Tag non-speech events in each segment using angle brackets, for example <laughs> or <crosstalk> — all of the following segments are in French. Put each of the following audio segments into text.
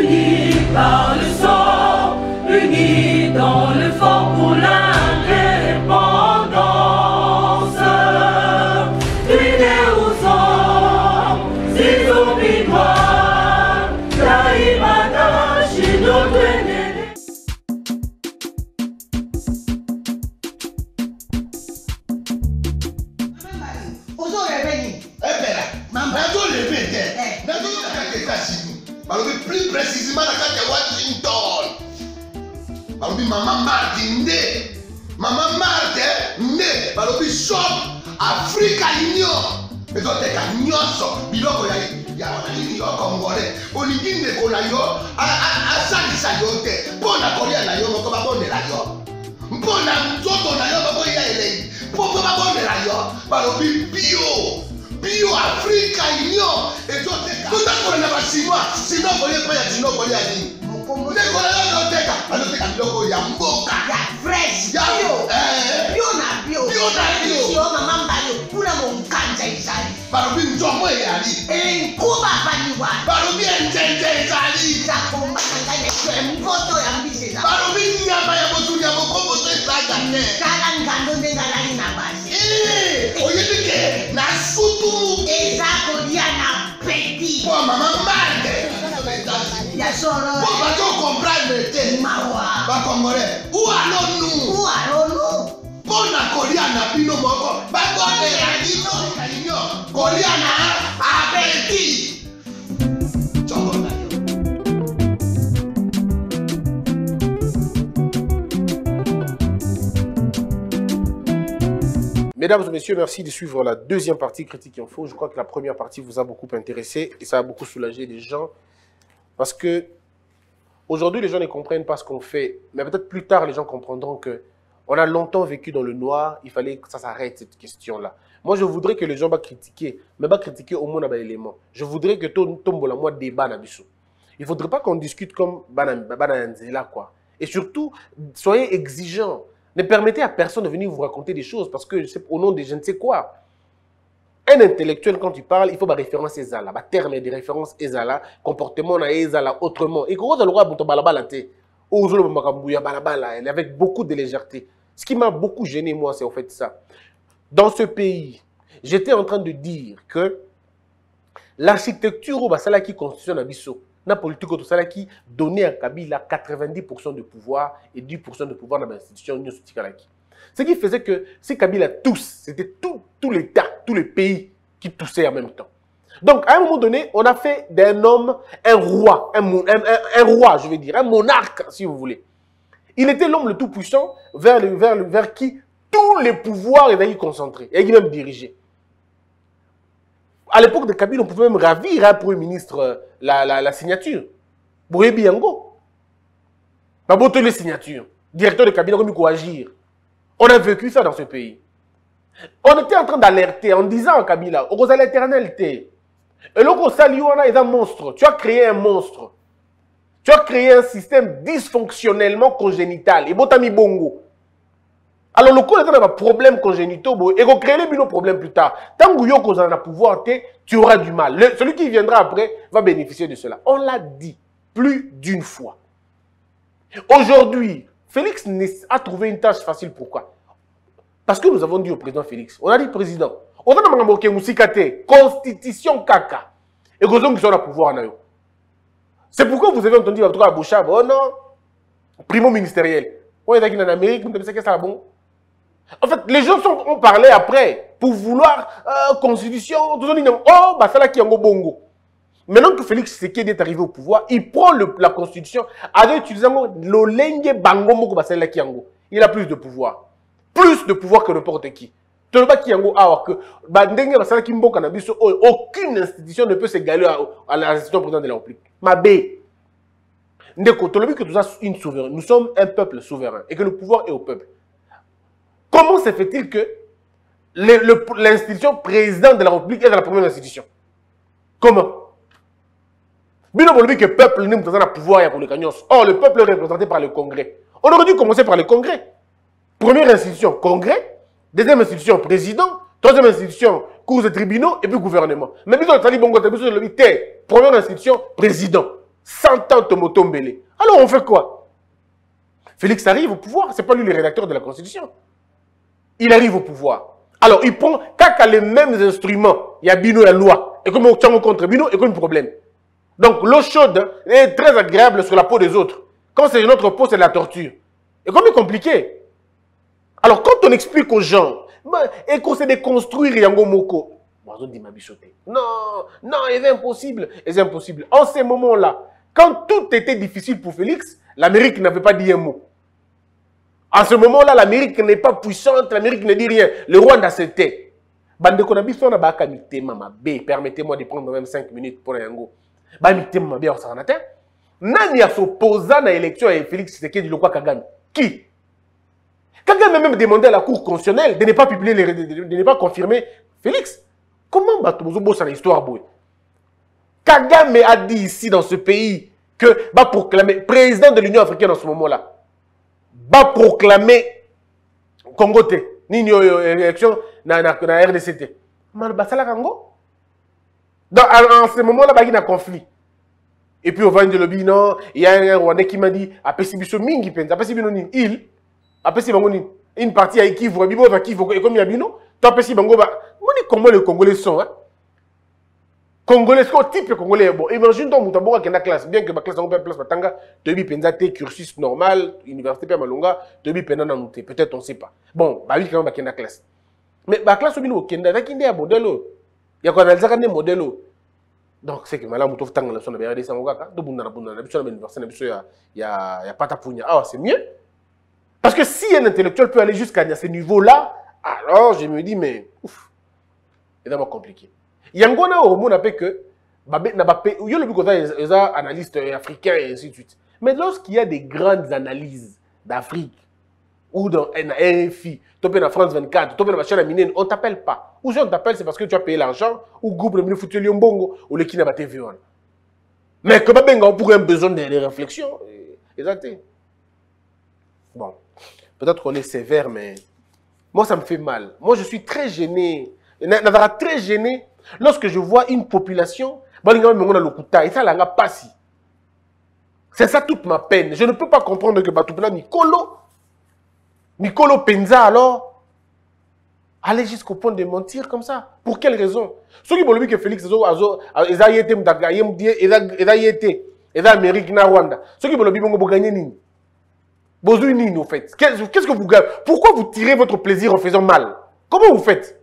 unis par ezoteka nyonso biloko ya ya nini yo congolais olingi ndeko na yo a- a- asalisa yo te. Mpo na kolia na yo moko babondela yo. Mpo na nzoto na yo bakoya elei. Mpo mpo babondela yo balobi bio. Bio afrika union ezoteka. Totakola na basinois. Sino kolia mpe ya sino kolia nini? Mokombo ndeko na yo azoteka azoteka biloko ya mboka. Ya fresh Ya- balobi nzongo eyali enkuba baliwa balobi enzenze ezali na yo emboto ya mbisi eza balobi nyama ya botuni ya mokomboso ezaga te tala ngando ndenge alali na basi. Eh, oyebi ke na sutu. Eza kolia na peti mpo mama mande ya solo mpo bazokomprendre te. Mawa. Bakongolais ualonu ualolo na moko yo Mesdames et messieurs, merci de suivre la deuxième partie Critique Info. Je crois que la première partie vous a beaucoup intéressé et ça a beaucoup soulagé les gens. Parce que aujourd'hui, les gens ne comprennent pas ce qu'on fait. Mais peut-être plus tard, les gens comprendront que on a longtemps vécu dans le noir. Il fallait que ça s'arrête, cette question-là. Moi, je voudrais que les gens va critiquer, mais pas critiquer au moins élément. Je voudrais que tout tombe la moi débat na. Il ne faudrait pas qu'on discute comme Nzela, quoi. Et surtout, soyez exigeants. Ne permettez à personne de venir vous raconter des choses parce que c'est au nom de je ne sais quoi. Un intellectuel, quand il parle, il faut des références ezala, des termes des références ezala, comportement na ezala autrement. Et quand on a le droit de elle avec beaucoup de légèreté. Ce qui m'a beaucoup gêné moi, c'est en fait ça. Dans ce pays, j'étais en train de dire que l'architecture au basala qui constitue Nabiso, na politique au qui donnait à Kabila 90% de pouvoir et 10% de pouvoir dans l'institution. Ce qui faisait que si Kabila tous, c'était tout, tout l'État, tous les pays qui toussaient en même temps. Donc, à un moment donné, on a fait d'un homme un roi, un, roi, je veux dire, un monarque, si vous voulez. Il était l'homme le tout puissant vers, vers, vers qui tous les pouvoirs étaient concentrés et qui même dirigés. À l'époque de Kabila, on pouvait même ravir un Premier ministre euh, la, la, la signature. Boyebi Yango. Baboto les signatures. Directeur de Kabila, comme il faut agir. On a vécu ça dans ce pays. On était en train d'alerter en disant à Kabila, au à l'éternalité. Et lorsqu'on salue, on a un monstre. Tu as créé un monstre. Tu as créé un système dysfonctionnellement congénital. Et botami bongo. Alors, le coup, il y a un problème congénitaux, et qu'on crée les problèmes plus tard. Tant que vous avez pouvoir, te, tu auras du mal. Celui qui viendra après va bénéficier de cela. On l'a dit plus d'une fois. Aujourd'hui, Félix a trouvé une tâche facile. Pourquoi? Parce que nous avons dit au président Félix, on a dit président, on a dit Moussikate, constitution caca. Et que nous avons le pouvoir. na yo. C'est pourquoi vous avez entendu votre Bouchab, oh non, primo ministériel. On est en Amérique, vous pensez que ça bon? En fait, les gens sont, ont parlé après pour vouloir euh, constitution. Dit, oh, est en bongo. Maintenant que Félix Tshisekedi est arrivé au pouvoir, il prend le- la constitution en utilisant l'olenge bango moko basala. Il a plus de pouvoir. Plus de pouvoir que n'importe qui. Toloba kiango awa que ba ndenge basala ki mboka na biso oyo, aucune institution ne peut s'égaler à, l'institution président de la République. Mabé. Ndeko, nous sommes un peuple souverain et que le pouvoir est au peuple. Comment se fait-il que l'institution président de la République est dans la première institution? Comment? Bino bolobi que le peuple n'est pas pouvoir ya koleka nyonso. Or, le peuple est représenté par le Congrès. On aurait dû commencer par le Congrès. Première institution, Congrès. Deuxième institution, président. Troisième institution, cours de tribunaux et puis gouvernement. Mais tali bongo tabiso lobi te. Première institution, président. 100 ans. Alors on fait quoi? Félix arrive au pouvoir, c'est pas lui le rédacteur de la Constitution. Il arrive au pouvoir. Alors il prend qu'à les mêmes instruments, il y a Bino et la loi. Et comme on tient contre Bino, et comme problème. Donc l'eau chaude est très agréable sur la peau des autres. Quand c'est notre peau, c'est la torture. Et comme c'est compliqué. Alors quand on explique aux gens, bah, et qu'on s'est déconstruire Yango Moko, non, non, c'est impossible. C'est impossible. En ces moments-là, quand tout était difficile pour Félix, l'Amérique n'avait pas dit un mot. En ce moment-là, l'Amérique n'est pas puissante, l'Amérique ne dit rien. Le Rwanda c'était. Baka mitema mabe, permettez-moi de prendre même 5 minutes pour yango. Mitema mabe ya sakana te. Nani a s'opposa na élection à Félix Tshisekedi lokwa Kagame? Qui? Kagame a même demandé à la Cour constitutionnelle de ne pas publier, les, de, de, de ne pas confirmer Félix. Comment bato bozo na histoire boy? Kagame a dit ici dans ce pays que va proclamer président de l'Union africaine en ce moment-là va proclamer Congo te nini oyo élection na, na, na RDC te mal basala donc en, ce moment-là baki na conflit. Et puis ovandi lobi non il y a un rwandais qui m'a dit il apesi bango nini une partie ya Kivu bibo va Kivu et comme ya bino. To apesi ba comment les congolais sont hein. Congolais ko type congolais bon. Imagine donc mutu aboka kenda classe bien que ba classe yango mpe place batanga toyebi mpenza te cursus normal université mpe malonga toyebi mpenza peut-être on sait pas. Bon quand même bakenda classe. Mais baclasse oyo bino kokenda ezalaki nde ya modele oyo ya koanalizaka nde modele oyo donc que malamu tofutanga na biso na brdc yango kaka tobundana bundana na biso na bauniversité na biso ya, ya, ya pata punya awa c'est mieux parce que si un intellectuel peut aller jusqu'à ce niveau là alors je me dis mais ouf eza compliqué. Yango wana omona mpe que yo lobi koza eza analyste africain et ainsi de suite. Mais lorsqu'il y a des grandes analyses d'afrique ou dans rfi to mpe na france 24 to mpe na bachaine ya minene on t'appelle pas. Ou si on t'appelle c'est parce que tu as payé l'argent ou groupe na bino futeli yo mbongo oleki na batv wana mais que babenga pour un besoin de, réflexion te bon peut-être qu'on est sévère mais moi ça me fait mal moi je suis très gêné nazala très gêné lorsque je vois une population c'est ça toute ma peine je ne peux pas comprendre que bato mpena mikolo mikolo penza alors aller jusqu'au point de mentir comme ça pour quelle raison soki bolobi que félix eza ye te mutaka eza ye te eza amérique na rwanda soki bolobi bongo boganye nini bozwi nini au fait qu'est-ce que vous pourquoi vous tirez votre plaisir en faisant mal? Comment vous faites?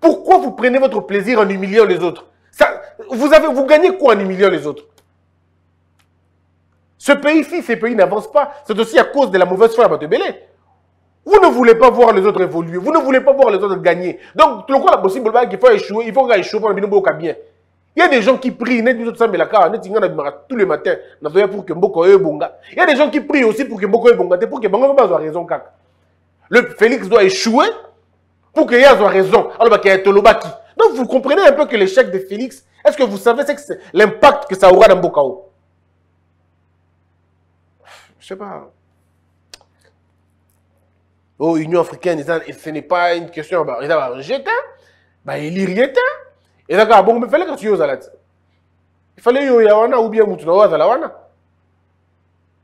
Pourquoi vous prenez votre plaisir en humiliant les autres? Vous, avez, vous gagnez quoi en humiliant les autres? Ce pays-ci, ces pays n'avancent pas. C'est aussi à cause de la mauvaise foi à Batebele. Vous ne voulez pas voir les autres évoluer. Vous ne voulez pas voir les autres gagner. Donc, le quoi la possible qu'il faut échouer, il faut échouer pour le bien. Il y a des gens qui prient, tous les matins, pour que Mboko. Il y a des gens qui prient aussi pour que Mboko bonga, pour que Mboko ait raison. Le Félix doit échouer pour que Yaz ait raison. Alors, qu'il y ait Tolobaki. Donc, vous comprenez un peu que l'échec de Félix, est-ce que vous savez l'impact que ça aura dans Mbokao Je sais pas. Oh, Union africaine, ce n'est pas une question. Bah, il a jeté, bah, il y était. Et là, bon, mais il fallait que tu y Il fallait que tu y ou bien que tu y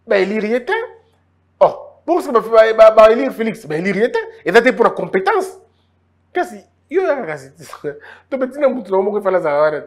Bah, il y était. Oh, pour ce que bah, bah, élire Félix, il y était. Et ça, c'était pour la compétence. Qu'est-ce yo yaka kasi to mpe ntina mutu na moko efala azala wana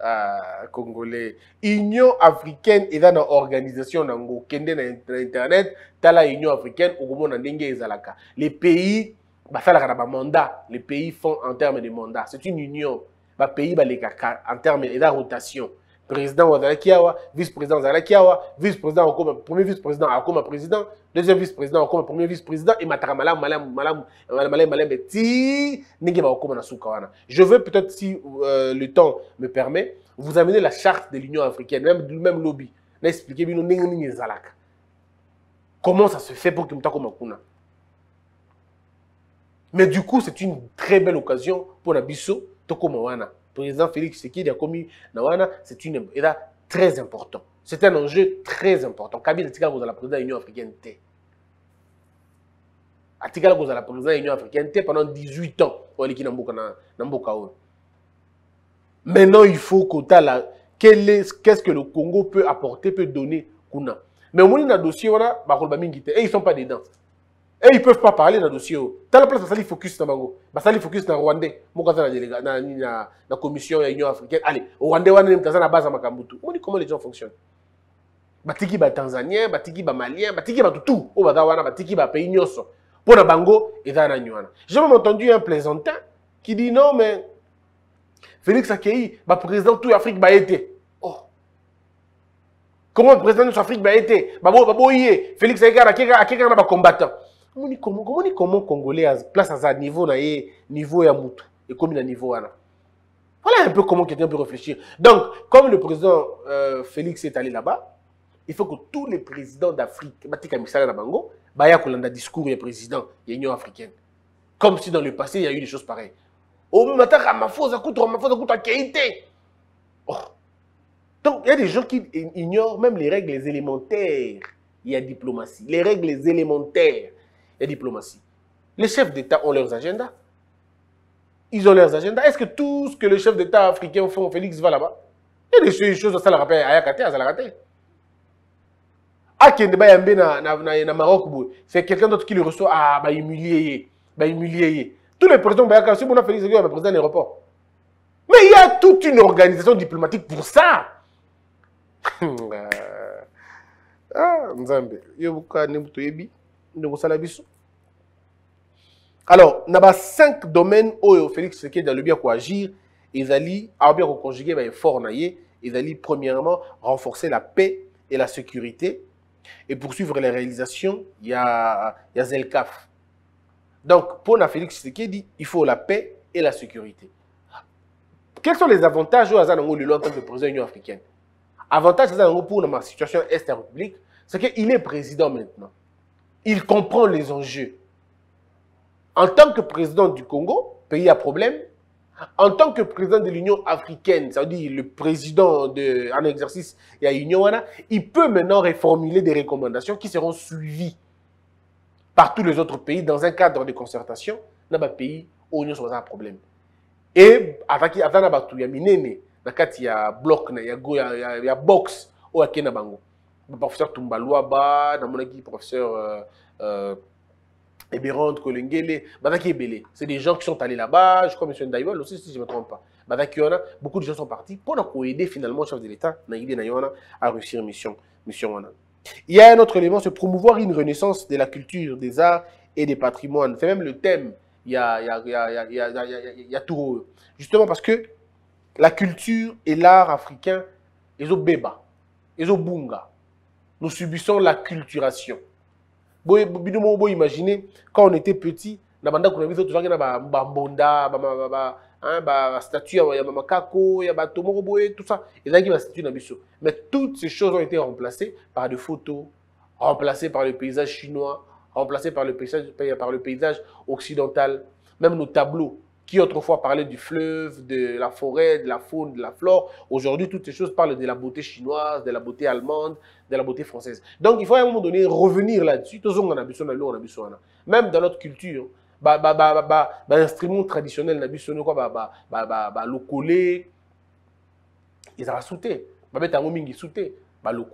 ah, congolais. Union africaine eza na organisation nango okende na, na internet tala union africaine okomona ndenge ezalaka les pays basalaka na bamandat les pays font en termes de mandat. C'est une union bapays balekaka en termes eza rotation président azalaki awa vice-président azalaki awa vice-président akoma premier vice-président akoma président deuxième vice-président akoma premier vice-président emataka malamu malamu malamu malamu malamu ti ndenge bakokoma na suka wana je veux peut-être si euh, le temps me permet vous amener la charte de l'union africaine même du même lobby na expliquer bino ndenge nini ezalaka comment ça se fait pour que mutu akoma kuna mais du coup c'est une très belle occasion mpona biso tokoma président Félix Tshisekedi a commis c'est une très important. C'est un enjeu très important. Kabila Tika vous la présidente de l'Union africaine T. Atikala vous la présidente de l'Union africaine T pendant 18 ans. Maintenant, il faut que la quel est- qu'est-ce que le Congo peut apporter, peut donner kuna. Mais au moins, dans le dossier, on a, bah, et ils ne sont pas dedans. Et ils ne peuvent pas parler dans le dossier. Dans la place, ça focus dans Bango. Ça focus dans Rwandais. Quand dans la na commission de l'Union africaine, allez, au Rwandais, on a une base à Makambutu. On dit comment les gens fonctionnent. batiki ba tanzanien batiki ba malien batiki bato tout oyo baza wana batiki bapays nyonso mpo na bango eza nani wana j'ai même entendu un plaisantin qui dit non mais félix akei baprésident tout afrique baye te oh. comment président nyonso afrique baye te Babo- baboyi ye félix akei na bacombattant omoni comment omoni comment congolais place aza niveau na ye niveau ya mutu ekomi na niveau wana voilà un peu comment quelqu'un peut réfléchir donc comme le président euh, félix est allé là-bas il faut que tous les présidents d'Afrique, batika misala na bango, baya discours président de l'Union africaine. Comme si dans le passé, il y a eu des choses pareilles. Oh. Donc, il y a des gens qui ignorent même les règles élémentaires. Il y a diplomatie. Les règles élémentaires, a diplomatie. Les chefs d'État ont leurs agendas. Ils ont leurs agendas. Est-ce que tout ce que les chefs d'État africains font, Félix va là-bas? Il y a des choses, ça le rappelle, Ayakate, ça le rappelle. akende bayambe na, maroc c'est quelqu'un d'autre qui le reçoit ah bahumulie ye bahumulie ye tous les présidents bayaka si bona félix oyo président d'aéroport mais il y a toute une organisation diplomatique pour ça <laughs> ah nzambe yo bokani toyebi alors na ba cinq domaines oyo félix sekedi alobi ya koagir ezali aobi ya koconjugue baeffort na ye ezali premièrement renforcer la paix et la sécurité et poursuivre les réalisations, il y a, il y a Zelkaf. Donc, pour la Félix Tshisekedi, il faut la paix et la sécurité. Quels sont les avantages au Hazan Lilo en tant que président de l'Union africaine? Avantage pour la situation Est de la République, c'est qu'il est président maintenant. Il comprend les enjeux. En tant que président du Congo, pays à problème, en tant que président de l'Union africaine, ça veut dire le président de, en exercice, a l'Union, il peut maintenant reformuler des recommandations qui seront suivies par tous les autres pays dans un cadre de concertation dans le pays où l'Union soit un problème. Et il y a minene, il y a bloc, il y a il y a box Bango. Professeur Tumbalua Ba, le professeur euh, euh, Eberand, Kolengele, Badaki Ebele. C'est des gens qui sont allés là-bas, je crois M. Ndaïwal aussi, si je ne me trompe pas. Badaki beaucoup de gens sont partis pour aider finalement le chef de l'État, Naïdé Nayona, à réussir mission. mission. Il y a un autre élément, c'est promouvoir une renaissance de la culture, des arts et des patrimoines. C'est même le thème, il y a, il y a tout. Justement parce que la culture et l'art africain, ils ont béba, ils ont bunga. Nous subissons la culturation. bino moko boye imagine quand on était petit na bandako na biso tozalaki na bambonda bastatue ya makako ya bato moko boye tout ça. Ezalaki bastatue na biso. Mais toutes ces choses ont été remplacées par des photos remplacées par le paysage chinois remplacées par le paysage, par le paysage occidental. Même nos tableaux qui autrefois parlaient du fleuve, de la forêt, de la faune, de la flore. Aujourd'hui, toutes ces choses parlent de la beauté chinoise, de la beauté allemande, de la beauté française. Donc, il faut à un moment donné revenir là-dessus. Même dans notre culture, bah, bah, bah, bah, bah, traditionnel, quoi, bah, bah, bah, bah, bah, le sauté. Bah, sauté. Le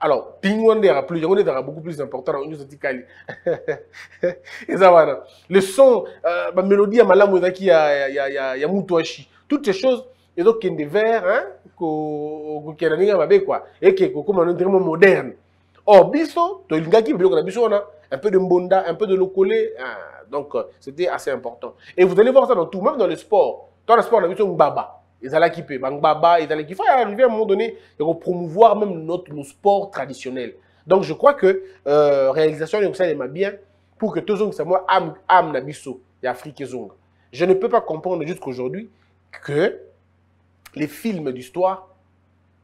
wana ezaka plus yango nde ezaka beaucoup plus important na nyonso tikali eza wana le son euh, bamélodie ya malamu ezalaki ya, ya, ya, ya mutu ashi toutes ces choses ezokende vers kokende ndenge ya mabe kua eke kokóma vraiment moderne. Or biso tolingaki biloko na biso wana un peu de mbonda un peu de lokole ah, donc c'était assez important. Et vous allez voir ça dans tout même dans le sport. Dans le sport na biso ngbaba ezalaki mpe bangbaba ezalaki il faut arriver à un moment donné promouvoir même notre nos sports traditionnels. Donc je crois que euh, réalisation ya kosalema bien pour que tozongisa mwa ame, ame na biso ya afrique ezonga je ne peux pas comprendre jusqu'aujourd'hui que les films d'histoire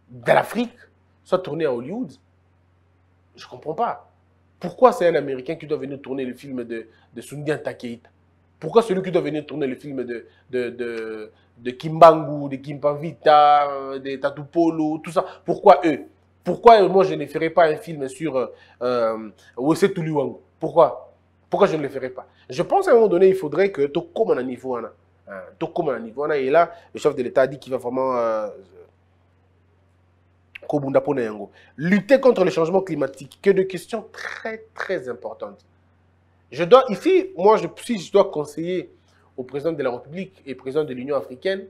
de l'afrique soient tournés à hollywood. Je comprends pas. Pourquoi c'est un américain qui doit venir tourner le film de, de Keita pourquoi celui qui doit venir tourner le film de, de, de, Kimbangu, de Kimpavita, de Tatupolo, tout ça Pourquoi eux? Pourquoi moi je ne ferais pas un film sur euh, Wese Tuliwangu? Pourquoi? Pourquoi je ne le ferai pas? Je pense à un moment donné, il faudrait que tout comme on a niveau, et là, le chef de l'État a dit qu'il va vraiment euh, lutter contre le changement climatique, que de questions très très importantes. Je dois, ici, moi, je, si je dois conseiller au président de la République et président de l'Union africaine,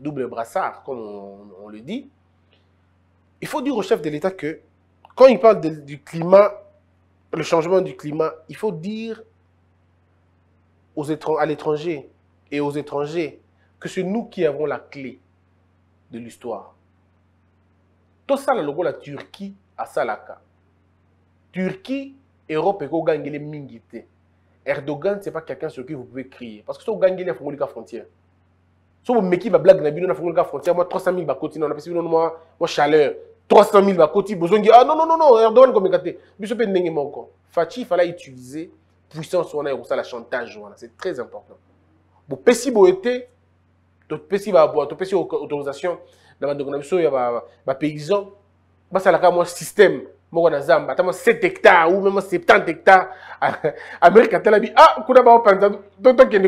double brassard, comme on, le dit, il faut dire au chef de l'État que quand il parle du climat, le changement du climat, il faut dire aux à l'étranger et aux étrangers que c'est nous qui avons la clé de l'histoire. Tout ça, le la Turquie à Salaka. Turquie, Europe et Gangele Mingite. Erdogan, ce n'est pas quelqu'un sur qui vous pouvez crier. Parce que si vous gagnez la frontière, si vous mettez la blague, na la frontière, moi 300 000 bakoti, on a passé moi, moi chaleur. 300 000 bakoti, besoin de ah non, non, non, non, Erdogan comme écarté. Biso pe ndenge moko. Fachi, il fallait utiliser puissance, on a ça, la chantage, c'est très important. Bon, pesi bo été, to pesi autorisation, na bandeko na biso ya ba, ba paysan, basalaka mwa système moko na zamba ata mwa 7 hectares ou même 70 hectares. <laughs> Amérique atalabi ah kuna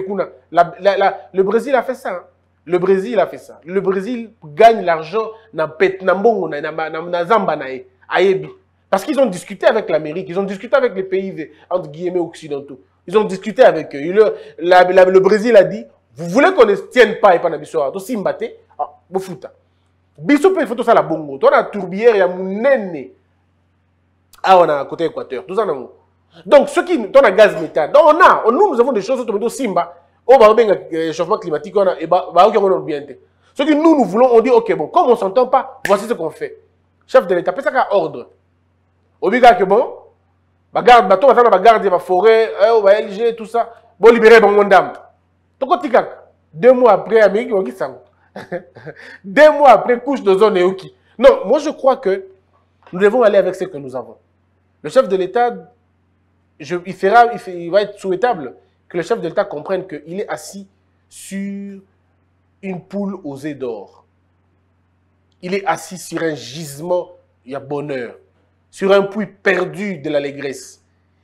kuna. La, la, la, le brésil a fait ça hein. le brésil a fait ça. Le brésil gagne l'argent na, pet- na mbongo parce qu'ils ont discuté avec l'amérique ils ont discuté avec les pays entre guillemets occidentaux. Ils ont discuté avec eux. Le, la, la, le brésil a dit vous voulez qu'on ne tienne pas epa na biso awa tosimba te ah, bofuta. Biso mpe ifo tosala bongo. Tona tourbière ya monene awa na côté équateur. Toza nango donc soki tona gaz méthane. Donc on a nous nous avons des choses tomendo simba. Oyo baobenga euh, changement climatique wana ba- baoki yango na bien te soki nous nous voulons on dit ok bon comme on s'entend pas voici ce qu'on fait. Chef de l'état pesaka ordre. Obi kaka ke bon bagarde bato baza na bagarde ya baforêt oyo ba lg tout ça. Bolibere bango ndambo tokoti kaka deux mois après amérique eyoki sango <laughs> deux mois après couche de zone eyoki non moi je crois que nous devons aller avec ce que nous avons le chef de l'état il, il, va être souhaitable que le chef de l'État comprenne qu'il est assis sur une poule aux œufs d'or. Il est assis sur un gisement, il y a bonheur, sur un puits perdu de l'allégresse.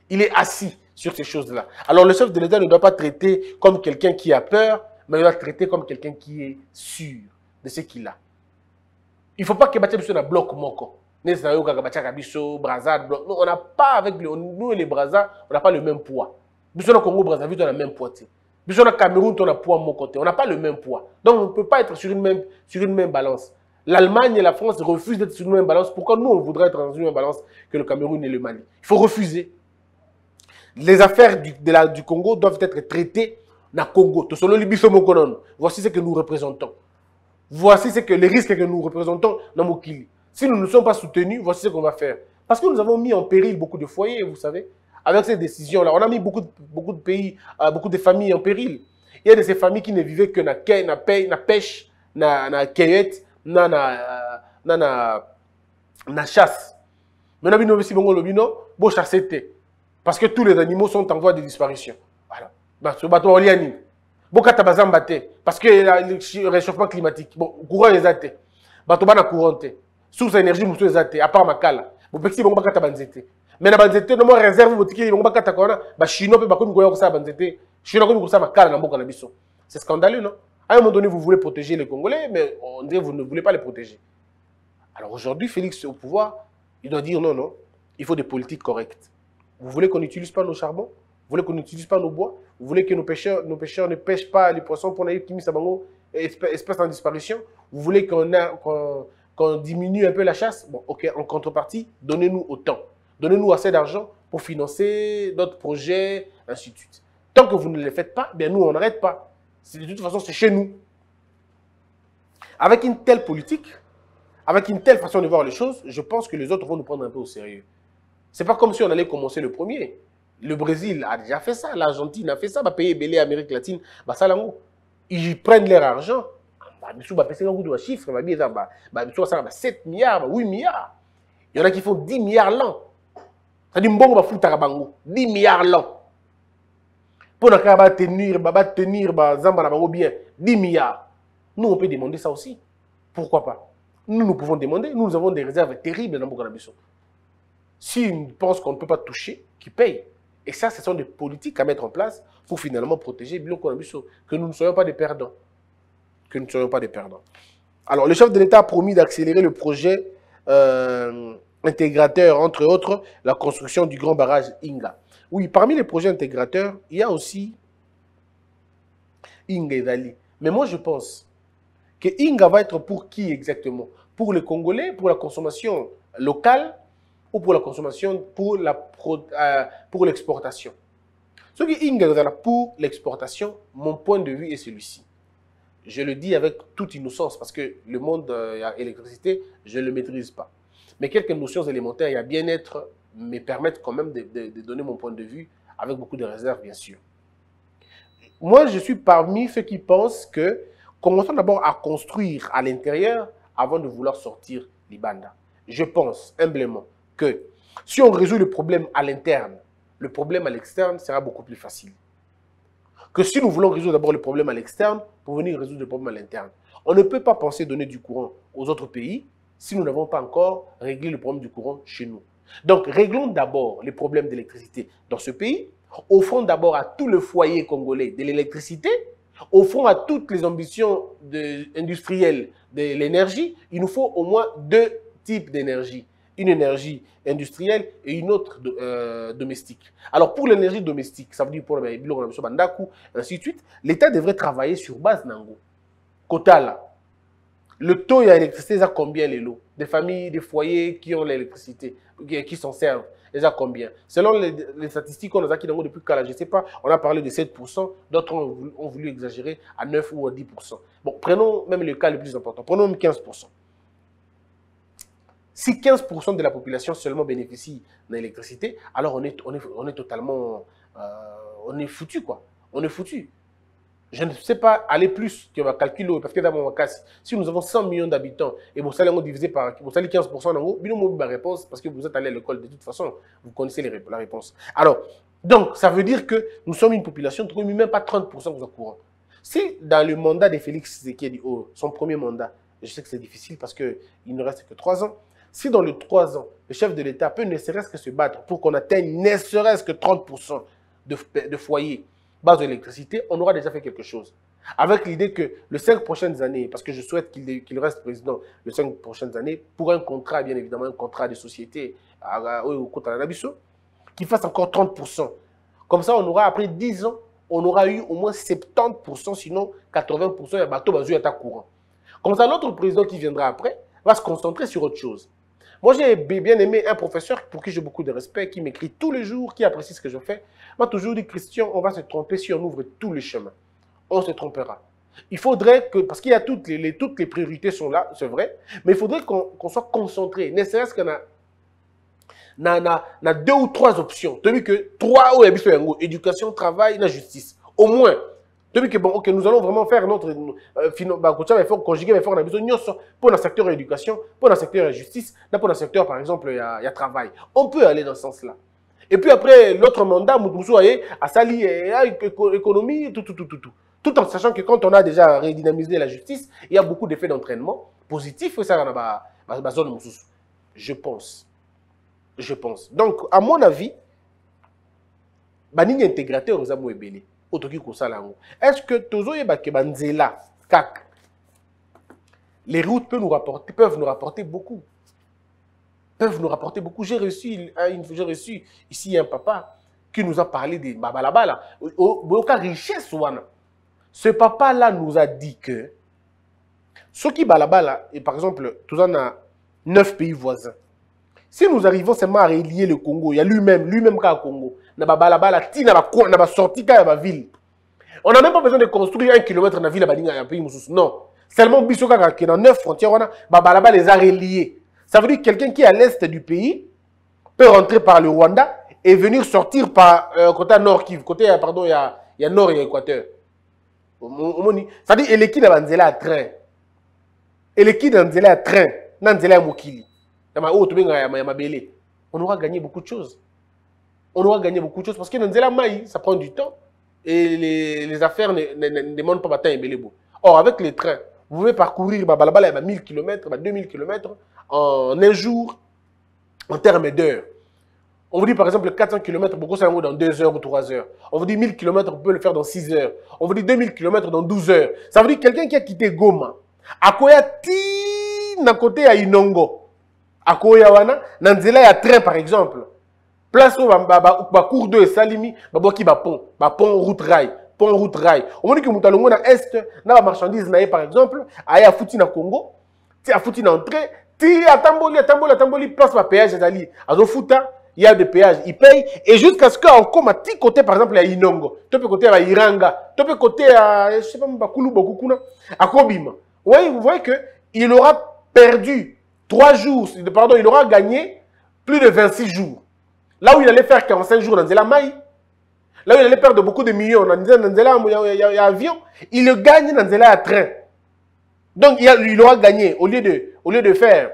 Il est assis sur ces choses-là. Alors le chef de l'État ne doit pas traiter comme quelqu'un qui a peur, mais il doit traiter comme quelqu'un qui est sûr de ce qu'il a. Il ne faut pas que batia biso na bloc moko. On n'a pas avec le, nous et les Brazza, on n'a pas le même poids. Biso na Congo Brazzaville, on a le même poids. Biso na Cameroun, on a poids mon côté. On n'a pas le même poids. Donc on ne peut pas être sur une même sur une même balance. L'Allemagne et la France refusent d'être sur une même balance. Pourquoi nous on voudrait être dans une même balance que le Cameroun et le Mali? Il faut refuser. Les affaires du, du Congo doivent être traitées Congo. Biso moko nono. Voici ce que nous représentons. Voici ce que les risques que nous représentons dans Mokili. Si nous ne sommes pas soutenus, voici ce qu'on va faire. Parce que nous avons mis en péril beaucoup de foyers, vous savez. Avec ces décisions-là, on a mis beaucoup de, beaucoup de pays, euh, beaucoup de familles en péril. Il y a de ces familles qui ne vivaient que na, na, na pêche, na, na cueillette, na, na, euh, na, na, na chasse. Maintenant, bisi bongo lobino, bo chasser. Parce que tous les animaux sont en voie de disparition. Voilà. Bokata bazamba te parce que le réchauffement climatique bon courant eza te bato bana courant source ya énergie mosusu eza te à part makala bopekisi bango bakata banzete. Mais na banzete nomo réserve botikeli bango bakataka wana bachinois mpe bakomi koya kosala banzete. Chinois akomi kosala makala na mboka na biso. C'est scandaleux non? À un moment donné vous voulez protéger les congolais mais on dirait vous ne voulez pas les protéger. Alors aujourd'hui Félix au pouvoir il doit dire non non il faut des politiques correctes. Vous voulez qu'on n'utilise pas nos charbons? Vous voulez qu'on n'utilise pas nos bois? Vous voulez que nos pêcheurs, nos pêcheurs ne pêchent pas les poissons pour naïf qui mis Sabango, espèce espèce en disparition? Vous voulez qu'on a- qu'on diminue un peu la chasse Bon, ok, en contrepartie, donnez-nous autant. Donnez-nous assez d'argent pour financer d'autres projets, ainsi de suite. Tant que vous ne le faites pas, bien nous, on n'arrête pas. De toute façon, c'est chez nous. Avec une telle politique, avec une telle façon de voir les choses, je pense que les autres vont nous prendre un peu au sérieux. C'est pas comme si on allait commencer le premier. Le Brésil a déjà fait ça, l'Argentine a fait ça, va payer belé Amérique latine, bah ça Ils prennent leur argent. Bah, biso ba pesa ngoto ba chiffre, ba bien ça ba ba biso ça ba 7 milliards, ba 8 milliards. Il y en a qui font 10 milliards l'an. Ça dit mbongo ba futa bango, 10 milliards l'an. Pour na ba tenir, ba ba tenir ba zamba na bango bien, 10 milliards. Nous on peut demander ça aussi. Pourquoi pas? Nous nous pouvons demander, nous, nous avons des réserves terribles dans Boka Biso. S'ils pensent qu'on ne peut pas toucher, qu'ils payent. Et ça, ce sont des politiques à mettre en place pour finalement protéger biloko na que nous ne soyons pas des perdants. Que nous ne soyons pas des perdants. Alors, le chef de l'État a promis d'accélérer le projet euh, intégrateur, entre autres, la construction du grand barrage Inga. Oui, parmi les projets intégrateurs, il y a aussi Inga et Dali. Mais moi, je pense que Inga va être pour qui exactement? Pour les Congolais, pour la consommation locale ou pour la consommation, pour euh, l'exportation? Ce qui Inga pour l'exportation, mon point de vue est celui-ci. Je le dis avec toute innocence parce que le monde euh, électricité, je ne le maîtrise pas. Mais quelques notions élémentaires et à bien-être me permettent quand même de, donner mon point de vue avec beaucoup de réserve, bien sûr. Moi, je suis parmi ceux qui pensent que commençons d'abord à construire à l'intérieur avant de vouloir sortir l'Ibanda. Je pense humblement que si on résout le problème à l'interne, le problème à l'externe sera beaucoup plus facile. Que si nous voulons résoudre d'abord le problème à l'externe pour venir résoudre le problème à l'interne. On ne peut pas penser donner du courant aux autres pays si nous n'avons pas encore réglé le problème du courant chez nous. Donc, réglons d'abord les problèmes d'électricité dans ce pays, offrons d'abord à tout le foyer congolais de l'électricité, offrons à toutes les ambitions industrielles de l'énergie. Il nous faut au moins deux types d'énergie. Une énergie industrielle et une autre euh, domestique. Alors, pour l'énergie domestique, ça veut dire pour biso bandaku, ainsi de suite, l'État devrait travailler sur base nango. Quota là. Le taux d'électricité, c'est combien les lots? Des familles, des foyers qui ont l'électricité, qui, s'en servent, ont combien? Selon les, statistiques qu'on a acquis depuis Kala, je ne sais pas, on a parlé de 7%, d'autres ont voulu exagérer à 9 ou à 10%. Bon, prenons même le cas le plus important, prenons même 15%. Si 15% de la population seulement bénéficie de l'électricité, alors on est, on est, on est totalement... euh, on est foutu, quoi. On est foutu. Je ne sais pas aller plus que ma calcul, parce que dans mon cas, si nous avons 100 millions d'habitants et vous allez diviser par vous allez 15%, en gros, ma réponse, parce que vous êtes allé à l'école de toute façon, vous connaissez la réponse. Alors, donc, ça veut dire que nous sommes une population, de même pas 30% vous courant. Si dans le mandat de Félix Tshisekedi, oh, son premier mandat, je sais que c'est difficile parce qu'il ne reste que 3 ans, si dans les 3 ans, le chef de l'État peut ne serait-ce que se battre pour qu'on atteigne ne serait-ce que 30% de, de foyers base d'électricité, on aura déjà fait quelque chose. Avec l'idée que les cinq prochaines années, parce que je souhaite qu'il reste président les cinq prochaines années, pour un contrat, bien évidemment, un contrat de société au compte à qu'il fasse encore 30%. Comme ça, on aura, après 10 ans, on aura eu au moins 70%, sinon 80% de bateau est à courant. Comme ça, l'autre président qui viendra après va se concentrer sur autre chose. Moi, j'ai bi- bien aimé un professeur pour qui j'ai beaucoup de respect, qui m'écrit tous les jours, qui apprécie ce que je fais. m'a toujours dit, Christian, on va se tromper si on ouvre tous les chemins. On se trompera. Il faudrait que, parce qu'il y a toutes les, les- toutes les priorités sont là, c'est vrai, mais il faudrait qu'on soit concentré, ne serait-ce qu'on a deux ou trois options. Depuis que trois ou éducation, travail, la justice. Au moins. Depuis que bon, ok, nous allons vraiment faire notre euh, kotia va faire conjuguer, faire na biso nyonso pour le secteur éducation, pour le secteur justice, là, pour le secteur par exemple il y a, il y a travail. On peut aller dans ce sens-là. Et puis après l'autre mandat, Moutoussou a sali économie, tout, tout, tout, tout, tout. Tout en sachant que quand on a déjà redynamisé la justice, il y a beaucoup d'effets d'entraînement positifs. Ça, on a ba- ba- ba zone mosusu. Je pense. Je pense. Donc, à mon avis, baningi intégrateur oza mo ebele est ce que tozoyeba ke banzela kaka les routes peuvent nous rapporter, peuvent nous rapporter beaucoup. Peuvent nous rapporter beaucoup. J'ai reçu une- j'ai reçu ici un papa qui nous a parlé de babalabala. Boyoka richesse wana. Ce papa là nous a dit que soki balabala et par exemple toza na neuf pays voisins si nous arrivons seulement à relier le Congo, il y a lui-même, lui-même kaka Congo, na ba balabala, ti na ba coin, na ba sorti kaka ba ville. On n'a même pas besoin de construire un kilomètre la ville à balinga ya pays mususu. Non. Seulement biso kaka qui dans neuf frontières wana, ba balabala les a reliés. Ça veut dire que quelqu'un qui est à l'est du pays peut rentrer par le Rwanda et venir sortir par euh, côté nord Kivu, côté euh, pardon, il y a il y a nord et équateur. omoni c'est-à-dire eleki na banzela ya train? Eleki na nzela ya train? Na nzela ya mokili na oyo tobengaka ya ya on aura gagné beaucoup de choses on aura gagné beaucoup de choses parce que na nzela mai ça prend du temps et les, affaires ne, demandent pas bata ebele bo or avec les trains vous pouvez parcourir babalabala ya ba 1000 km ba 2000 km en un jour en termes d'heures On vous dit par exemple 400 km, beaucoup ça dans 2 heures ou 3 heures. On vous dit 1000 km, on peut le faire dans 6 heures. On vous dit 2000 km dans 12 heures. Ça veut dire quelqu'un qui a quitté Goma, akoya ti na côté ya Inongo, akoya wana, na nzela ya train par exemple. Place où ba, ba, ba cours d'eau et salimi, ba boki ba pont, ba pont route rail, pont route rail. On dit que mutalongo na est, na ba marchandise na ye par exemple, aya futi na Congo, ti afuti na entrée, ti atamboli atamboli atamboli place ba péage ezali, azofuta il y a des péages, il paye, et jusqu'à ce qu'on comme à petit côté, par exemple, à Inongo, top côté à Iranga, top côté à, je sais pas, Bakulu, Bokukuna, à Kobima. Oui, vous voyez que il aura perdu 3 jours, pardon, il aura gagné plus de 26 jours. Là où il allait faire 45 jours dans Zela Maï, là où il allait perdre beaucoup de millions dans Zela, il avion, il le gagne dans Zela à train. Donc, il, aura gagné, au lieu de, au lieu de faire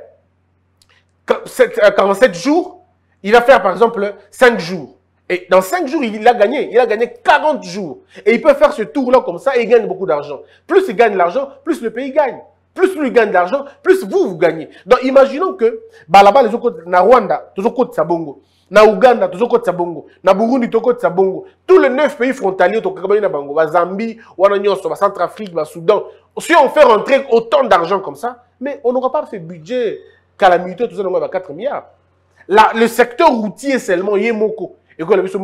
47 jours, il va faire par exemple 5 jours. Et dans 5 jours, il a gagné. Il a gagné 40 jours. Et il peut faire ce tour-là comme ça et il gagne beaucoup d'argent. Plus il gagne l'argent, plus le pays gagne. Plus lui gagne d'argent, plus vous, vous gagnez. Donc imaginons que bah, là-bas, les autres, na Rwanda, toujours côté Sabongo. Na Ouganda, toujours côté Sabongo. Na Burundi. Tous les 9 pays frontaliers, na Zambie, Wananyos, ba Centrafrique, ba Soudan. Si on fait rentrer autant d'argent comme ça, mais on n'aura pas ce budget calamiteux, tout ça, on va 4 milliards. Le secteur routier seulement, il y a moko. Et a vu ce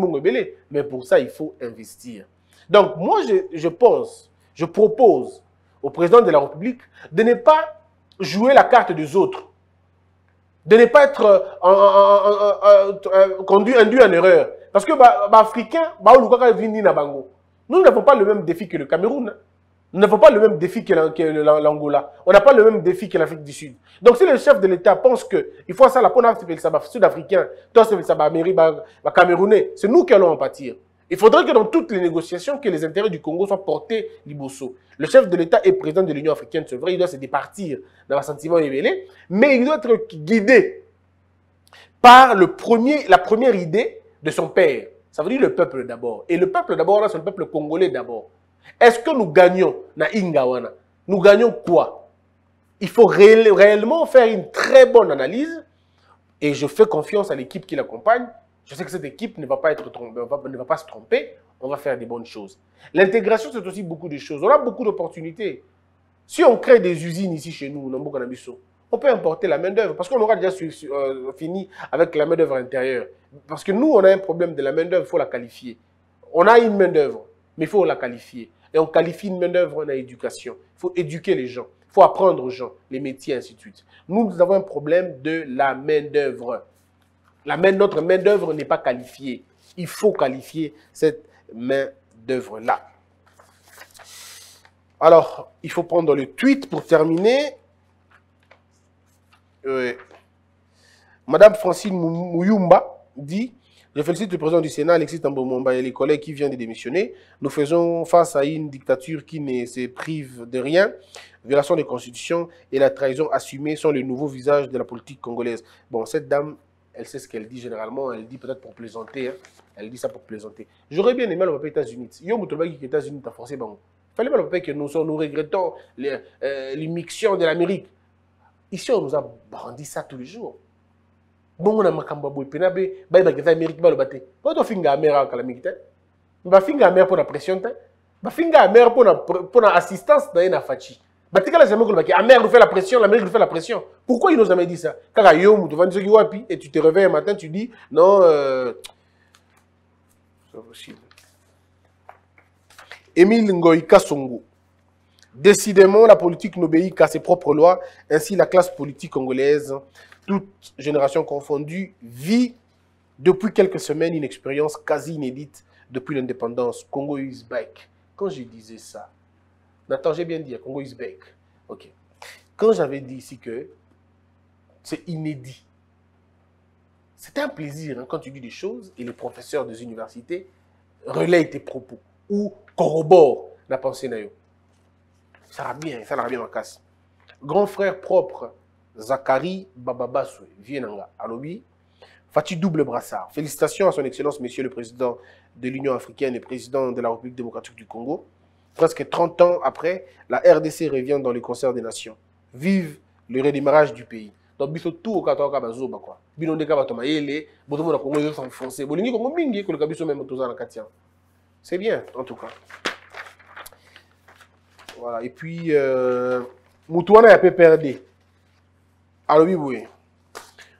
Mais pour ça, il faut investir. Donc, moi, je, je pense, je propose au président de la République de ne pas jouer la carte des autres. De ne pas être euh, en, conduit, induit en erreur. Parce que, bah, nous n'avons pas le même défi que le Cameroun. Hein. Nous n'avons pas le même défi que l'Angola. On n'a pas le même défi que l'Afrique du Sud. Donc, si le chef de l'État pense qu'il faut ça, la peau sud-africain, toi, c'est le Camerounais, c'est nous qui allons en pâtir. Il faudrait que dans toutes les négociations, que les intérêts du Congo soient portés Liboso. Le chef de l'État est président de l'Union africaine, c'est vrai, il doit se départir dans un sentiment éveillé, mais il doit être guidé par la première idée de son père. Ça veut dire le peuple d'abord. Et le peuple d'abord, c'est le peuple congolais d'abord. Est-ce que nous gagnons na Ingawana Nous gagnons quoi? Il faut ré réellement faire une très bonne analyse et je fais confiance à l'équipe qui l'accompagne. Je sais que cette équipe ne va pas être ne va pas se tromper. On va faire des bonnes choses. L'intégration, c'est aussi beaucoup de choses. On a beaucoup d'opportunités. Si on crée des usines ici chez nous, on peut importer la main-d'œuvre parce qu'on aura déjà euh, fini avec la main-d'œuvre intérieure. Parce que nous, on a un problème de la main-d'œuvre, il faut la qualifier. On a une main-d'œuvre, mais il faut la qualifier. Et on qualifie une main-d'œuvre en éducation. Il faut éduquer les gens. Il faut apprendre aux gens les métiers, ainsi de suite. Nous, nous avons un problème de la main-d'œuvre. La main, notre main-d'œuvre n'est pas qualifiée. Il faut qualifier cette main-d'œuvre-là. Alors, il faut prendre le tweet pour terminer. Euh, Madame Francine Mouyumba dit je félicite le président du Sénat, Alexis Tambomomba, et les collègues qui viennent de démissionner. Nous faisons face à une dictature qui ne se prive de rien. Violation des constitutions et la trahison assumée sont les nouveaux visages de la politique congolaise. Bon, cette dame, elle sait ce qu'elle dit généralement. Elle dit peut-être pour plaisanter. Hein. Elle dit ça pour plaisanter. J'aurais bien aimé le papa États-Unis. Yo, Moutobaki qui États-Unis, t'as forcé, bon. Fallait pas le papa que nous, nous regrettons euh, l'immixtion de l'Amérique. Ici, on nous a brandi ça tous les jours bongo na makambo boye mpena be bayebaka amérique baloba te po tofinga amere akala mingi te bafinga amere mpo na pression te bafinga amere mpo na assistance na ye na faci la pression l'amérique nous fait la pression pourquoi ils n'ont jamais dit ça? Et tu te réveilles un matin tu dis non euh... c'est possible Émile Ngoï Kassongo Décidément, la politique n'obéit qu'à ses propres lois. Ainsi, la classe politique congolaise toute génération confondue, vit depuis quelques semaines une expérience quasi inédite depuis l'indépendance. Congo is. Quand je disais ça, Nathan, j'ai bien dit, Congo is back. Ok. Quand j'avais dit ici que c'est inédit, c'était un plaisir hein, quand tu dis des choses et les professeurs des universités relaient tes propos ou corroborent la pensée naïo. Ça va bien, ça va bien ma casse. Grand frère propre Zachary Bababaswe, Vienanga, Alobi, Fatih double brassard. Félicitations à son Excellence, Monsieur le Président de l'Union africaine et Président de la République démocratique du Congo. Presque 30 ans après, la RDC revient dans le concert des nations. Vive le redémarrage du pays. donc biso tout oka toka bazoba quoi. Bino nde kaka bato mayele bozomona kongo ezosenfonce bolingi kongo mingi koleka biso meme toza na kati yango c'est bien en tout cas. Voilà. Et puis euh, motu wana ya pprd alobi boye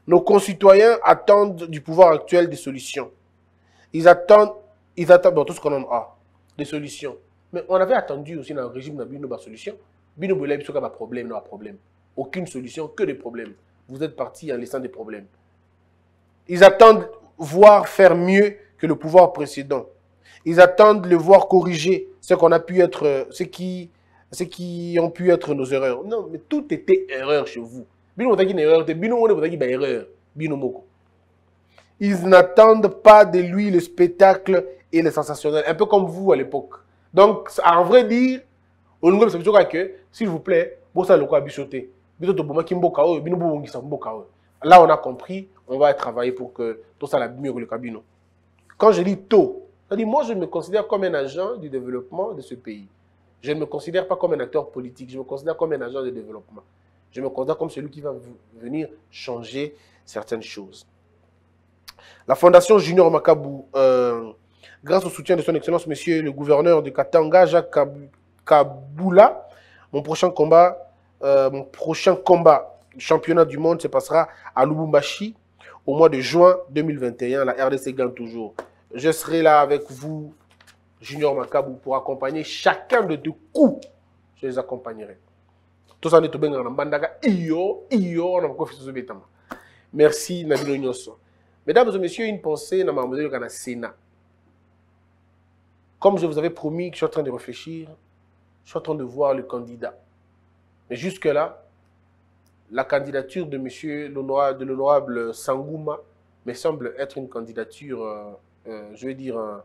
nos concitoyens attendent du pouvoir actuel des solutions. Ils attendent ils attendent bon tout ce qu'on a des solutions mais on avait attendu aussi dans le régime na bino solution bino biso kaka ba problème ba problème. Aucune solution que des problèmes. Vous êtes partis en laissant des problèmes. Ils attendent voir faire mieux que le pouvoir précédent. Ils attendent le voir corriger ce qu'on a pu être ce qui ce qui ont pu être nos erreurs. Non mais tout était erreur chez vous. Ils n'attendent pas de lui le spectacle et le sensationnel. Un peu comme vous à l'époque donc en vrai dire olingo bisa biso kaka ke s'il vous plaît bino bobongisa mboka oyo là on a compris on va travailler pour que tosala mieux koleka bino quand je dis tôt c'est-à-dire moi je me considère comme un agent du développement de ce pays. Je ne me considère pas comme un acteur politique. Je me considère comme un agent de développement. Je me considère comme celui qui va venir changer certaines choses. La fondation Junior Makabou euh, grâce au soutien de son excellence monsieur le gouverneur de Katanga Jacques Kab- Kaboula mon prochain combat euh, mon prochain combat championnat du monde se passera à Lubumbashi au mois de juin 2021. La RDC gagne toujours. Je serai là avec vous, Junior Makabou, pour accompagner chacun de deux coups. Je les accompagnerai. Tout ça, bien bandaka iyo iyo on a. Merci Nabilo Nyoso. Mesdames et messieurs, une pensée dans ma na Sénat. Comme je vous avais promis que je suis en train de réfléchir, je suis en train de voir le candidat. Mais jusque-là, la candidature de monsieur l'honorable, Sangouma me semble être une candidature, euh, euh, je vais dire, euh,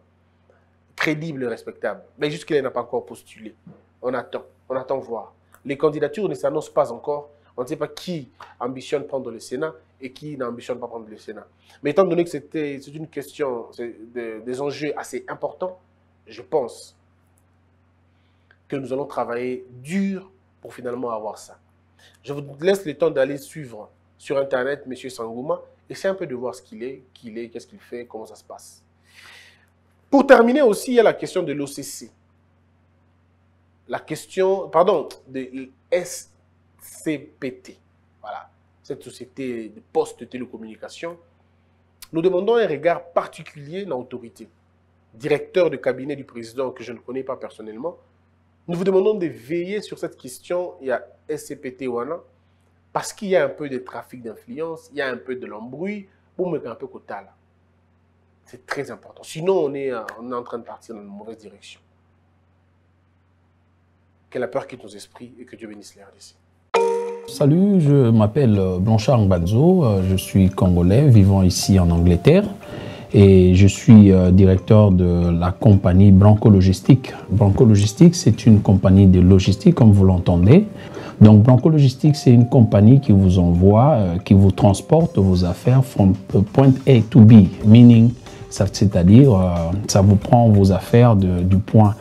crédible et respectable. Mais jusque-là, il n'a pas encore postulé. On attend, on attend voir. Les candidatures ne s'annoncent pas encore. On ne sait pas qui ambitionne prendre le Sénat et qui n'ambitionne pas prendre le Sénat. Mais étant donné que c'est une question, des enjeux assez importants, je pense que nous allons travailler dur pour finalement avoir ça. Je vous laisse le temps d'aller suivre sur Internet M. Sangouma. Essayez un peu de voir ce qu'il est, est, qu'est-ce qu'il fait, comment ça se passe. Pour terminer aussi, il y a la question de l'OCC. La question, pardon, de SCPT. Voilà, cette société de postes de télécommunications. Nous demandons un regard particulier dans l'autorité. Directeur de cabinet du président que je ne connais pas personnellement, nous vous demandons de veiller sur cette question. Il y a SCPT Wana, parce qu'il y a un peu de trafic d'influence, il y a un peu de l'embrouille, pour mettre un peu quota là. C'est très important. Sinon, on est, on est en train de partir dans une mauvaise direction. Que la peur quitte nos esprits et que Dieu bénisse les RDC. Salut, je m'appelle Blanchard Ngbadzo, euh, je suis congolais vivant ici en Angleterre et je suis euh, directeur de la compagnie Branco Logistique. Branco Logistique, c'est une compagnie de logistique, comme vous l'entendez. Donc, Branco Logistique, c'est une compagnie qui vous envoie, euh, qui vous transporte vos affaires from point A to B, meaning, c'est-à-dire, euh, ça vous prend vos affaires du point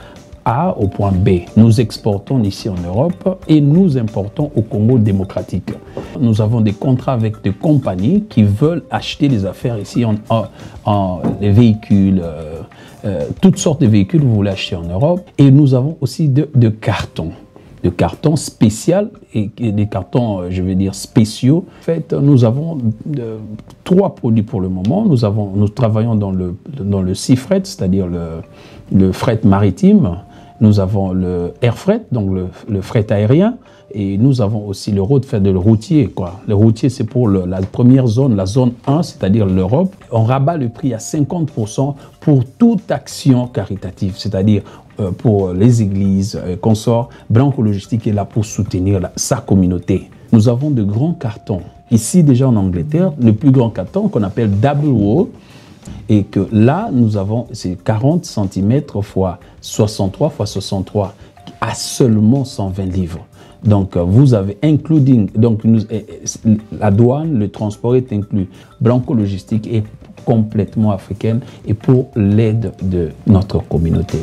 A au point B. Nous exportons ici en Europe et nous importons au Congo démocratique. Nous avons des contrats avec des compagnies qui veulent acheter des affaires ici en, en- les véhicules, euh, euh, toutes sortes de véhicules vous voulez acheter en Europe. Et nous avons aussi de, de cartons de cartons spéciaux et, des cartons, euh, je veux dire, spéciaux. En fait, nous avons trois produits pour le moment. Nous, avons, nous travaillons dans le, dans le c'est-à-dire le, le fret maritime. Nous avons le air freight, donc le, fret aérien. Et nous avons aussi le road freight, le routier. Quoi. Le routier, c'est pour la première zone, la zone 1, c'est-à-dire l'Europe. On rabat le prix à 50% pour toute action caritative, c'est-à-dire euh, pour les églises, euh, consorts. Blanco Logistique est là pour soutenir sa communauté. Nous avons de grands cartons. Ici, déjà en Angleterre, le plus grand carton qu'on appelle double wall, et que là, nous avons, c'est 40 cm x 63 x 63 à seulement 120 livres. Donc, euh, vous avez including, donc eh, eh, la douane, le transport est inclus. Blanco Logistique est complètement africaine et pour l'aide de notre communauté.